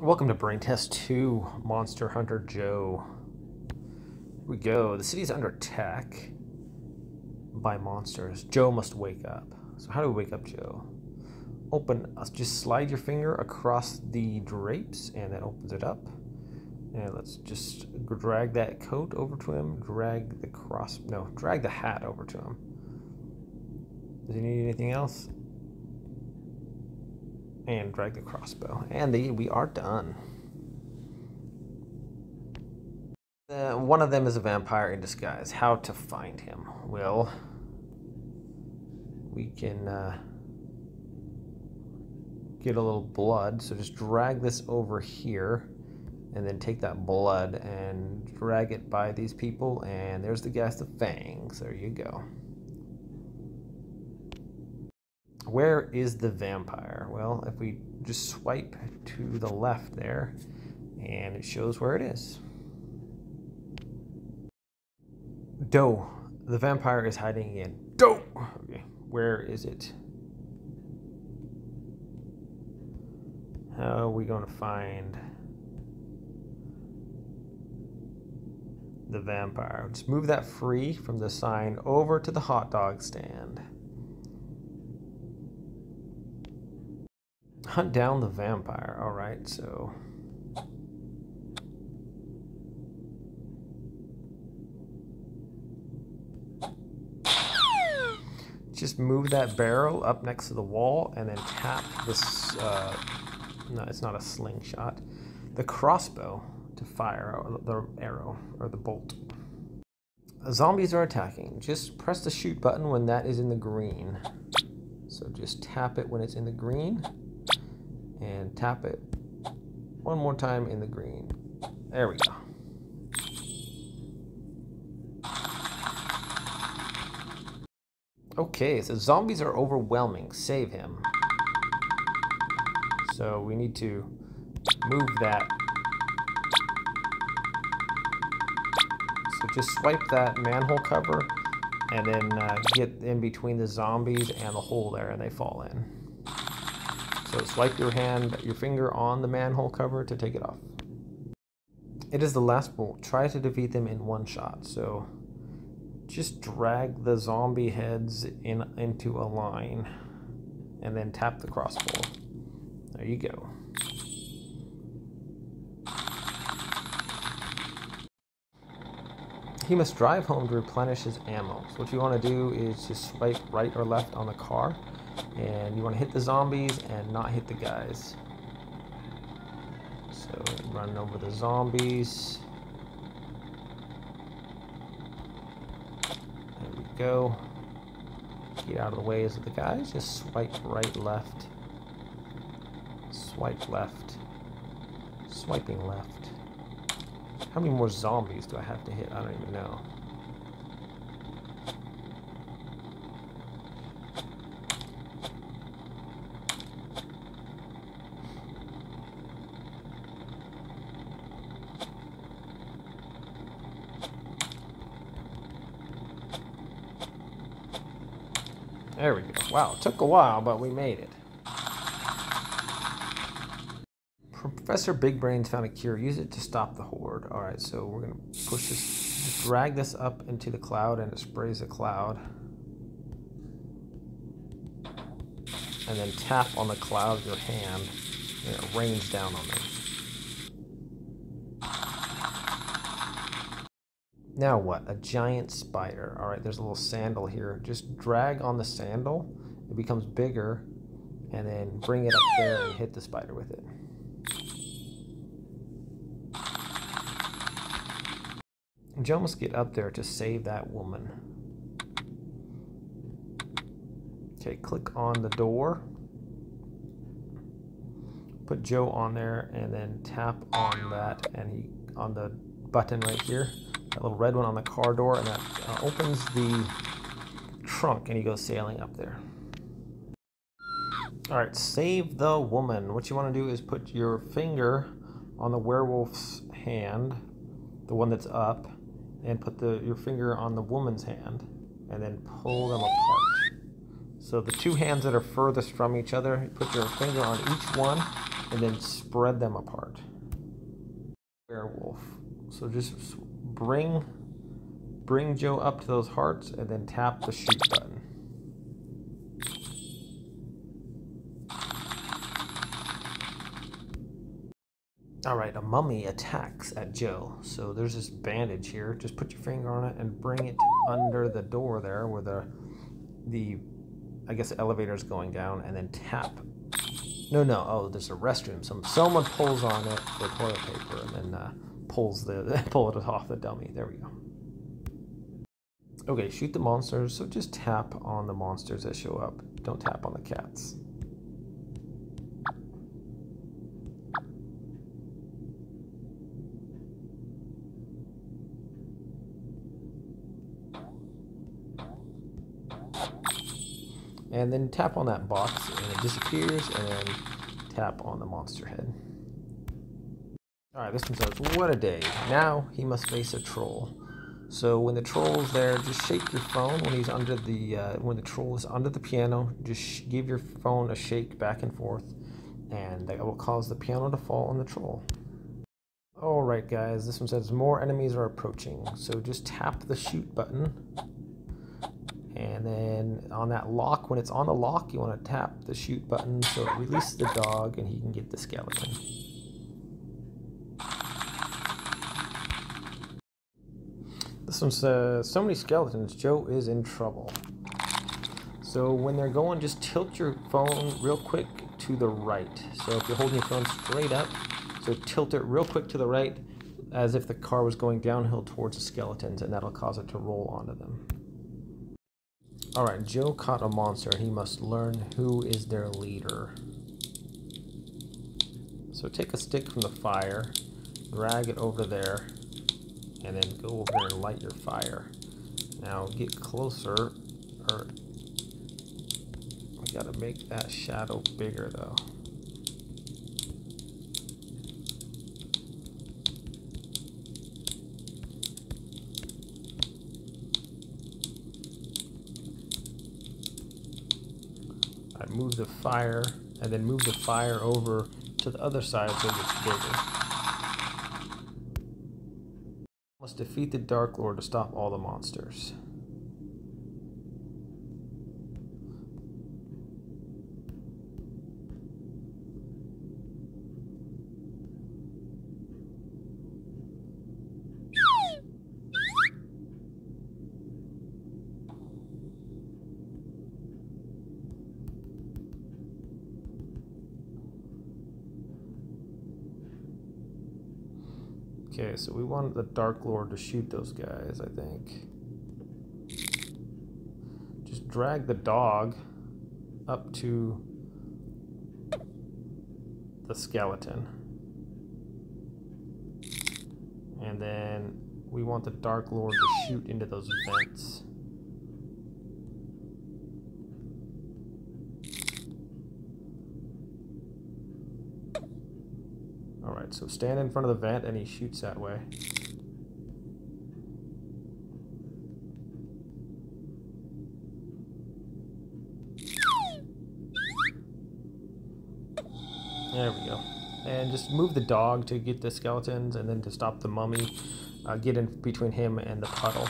Welcome to Brain Test 2, Monster Hunter Joe. Here we go. The city's under attack by monsters. Joe must wake up. So how do we wake up Joe? Open, uh, just slide your finger across the drapes and that opens it up. And let's just drag that coat over to him. Drag the cross, no, drag the hat over to him. Does he need anything else? And drag the crossbow. And the, we are done. Uh, one of them is a vampire in disguise. How to find him? Well, we can uh, get a little blood. So just drag this over here and then take that blood and drag it by these people. And there's the guys, the fangs. There you go. Where is the vampire? Well, if we just swipe to the left there, and it shows where it is. Doe. The vampire is hiding in Doe. Okay, where is it? How are we going to find the vampire? Just move that free from the sign over to the hot dog stand. Hunt down the vampire. All right, so. Just move that barrel up next to the wall and then tap this. Uh, no, it's not a slingshot. The crossbow to fire the arrow or the bolt. Zombies are attacking. Just press the shoot button when that is in the green. So just tap it when it's in the green and tap it one more time in the green. There we go. Okay, so zombies are overwhelming. Save him. So we need to move that. So just swipe that manhole cover and then uh, get in between the zombies and the hole there and they fall in. So swipe your hand, your finger on the manhole cover to take it off. It is the last bolt. Try to defeat them in one shot. So just drag the zombie heads in into a line and then tap the crossbow. There you go. He must drive home to replenish his ammo. So what you want to do is just swipe right or left on the car and you want to hit the zombies and not hit the guys. So run over the zombies. There we go. Get out of the ways of the guys. Just swipe right, left. Swipe left. Swiping left. How many more zombies do I have to hit? I don't even know. There we go. Wow, took a while, but we made it. Professor Big Brains found a cure. Use it to stop the horde. All right, so we're gonna push this, drag this up into the cloud, and it sprays the cloud. And then tap on the cloud with your hand, and it rains down on them. Now what? A giant spider. All right, there's a little sandal here. Just drag on the sandal. It becomes bigger. And then bring it up there and hit the spider with it. Joe must get up there to save that woman. Okay, click on the door. Put Joe on there and then tap on that and he on the button right here that little red one on the car door, and that uh, opens the trunk, and he goes sailing up there. All right, save the woman. What you want to do is put your finger on the werewolf's hand, the one that's up, and put the your finger on the woman's hand, and then pull them apart. So the two hands that are furthest from each other, put your finger on each one, and then spread them apart. Werewolf. So just bring bring Joe up to those hearts and then tap the shoot button. All right, a mummy attacks at Joe. So there's this bandage here. Just put your finger on it and bring it under the door there where the, the I guess the elevator is going down and then tap. No, no, oh, there's a restroom. Some, someone pulls on it for toilet paper and then uh, pulls the, pull it off the dummy. There we go. Okay, shoot the monsters. So just tap on the monsters that show up. Don't tap on the cats. and then tap on that box and it disappears and then tap on the monster head. Alright, this one says, what a day. Now he must face a troll. So when the troll's there, just shake your phone when he's under the, uh, when the troll is under the piano, just give your phone a shake back and forth and that will cause the piano to fall on the troll. Alright guys, this one says more enemies are approaching. So just tap the shoot button and then on that lock, when it's on the lock, you want to tap the shoot button so it releases the dog and he can get the skeleton. One says, uh, so many skeletons, Joe is in trouble. So when they're going, just tilt your phone real quick to the right. So if you're holding your phone straight up, so tilt it real quick to the right as if the car was going downhill towards the skeletons and that'll cause it to roll onto them. Alright, Joe caught a monster and he must learn who is their leader. So take a stick from the fire, drag it over there, and then go over and light your fire. Now get closer, or we gotta make that shadow bigger though. I move the fire, and then move the fire over to the other side so it gets bigger. Must defeat the Dark Lord to stop all the monsters. Okay, so we want the Dark Lord to shoot those guys, I think. Just drag the dog up to the skeleton. And then we want the Dark Lord to shoot into those vents. So stand in front of the vent and he shoots that way. There we go. And just move the dog to get the skeletons and then to stop the mummy. Uh, get in between him and the puddle.